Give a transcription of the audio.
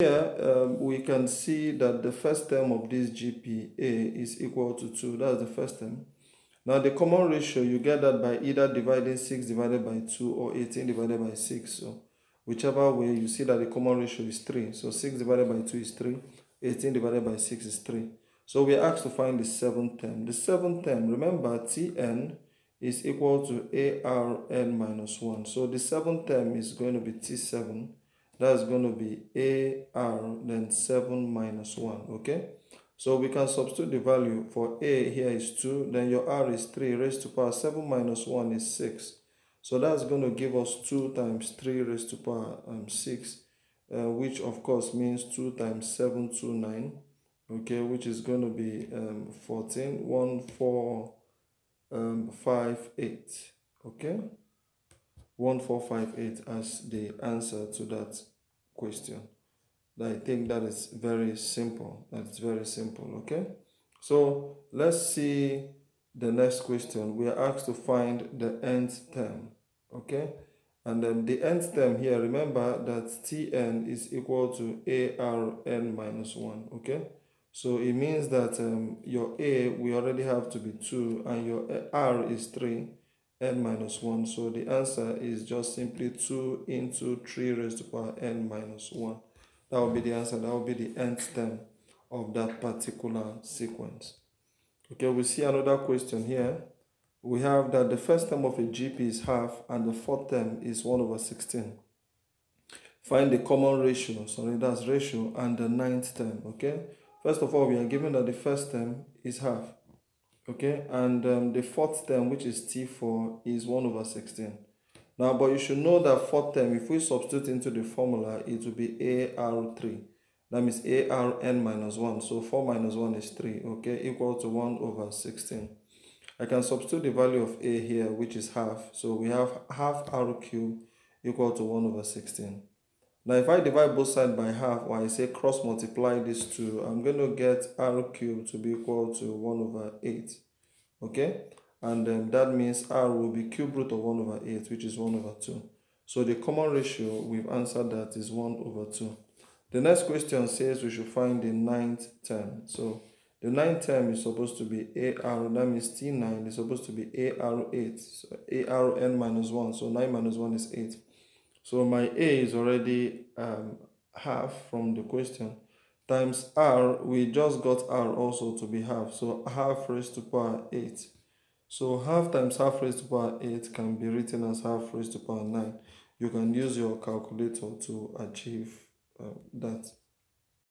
Here um, we can see that the first term of this GPA is equal to 2. That's the first term. Now the common ratio, you get that by either dividing 6 divided by 2 or 18 divided by 6. So whichever way, you see that the common ratio is 3. So 6 divided by 2 is 3. 18 divided by 6 is 3. So we are asked to find the seventh term. The seventh term, remember Tn is equal to ARN minus 1. So the seventh term is going to be T7 that's going to be AR then 7 minus 1 okay? So we can substitute the value for A here is 2 then your R is 3 raised to power 7 minus 1 is 6 so that's going to give us 2 times 3 raised to power um, 6 uh, which of course means 2 times 7 to 9 okay? Which is going to be um, 14 1 4 um, 5 8 okay 1458 as the answer to that question. I think that is very simple. That's very simple, okay? So let's see the next question. We are asked to find the nth term, okay? And then the nth term here, remember that Tn is equal to Arn minus 1, okay? So it means that um, your A, we already have to be 2, and your R is 3 n minus 1. So the answer is just simply 2 into 3 raised to the power n minus 1. That will be the answer. That will be the nth term of that particular sequence. Okay, we see another question here. We have that the first term of a GP is half and the fourth term is 1 over 16. Find the common ratio, sorry, that's ratio, and the ninth term, okay? First of all, we are given that the first term is half okay and um, the fourth term which is t4 is 1 over 16 now but you should know that fourth term if we substitute into the formula it will be ar3 that means arn minus 1 so 4 minus 1 is 3 okay equal to 1 over 16 i can substitute the value of a here which is half. So we have half r equal to 1 over 16 now if I divide both sides by half or I say cross multiply these two, I'm going to get r cubed to be equal to 1 over 8. Okay? And um, that means r will be cube root of 1 over 8, which is 1 over 2. So the common ratio, we've answered that is 1 over 2. The next question says we should find the ninth term. So the ninth term is supposed to be AR, that means T9 is supposed to be AR8, so ARN minus 1. So 9 minus 1 is 8. So my A is already um, half from the question times R, we just got R also to be half. So half raised to power 8. So half times half raised to power 8 can be written as half raised to power 9. You can use your calculator to achieve uh, that.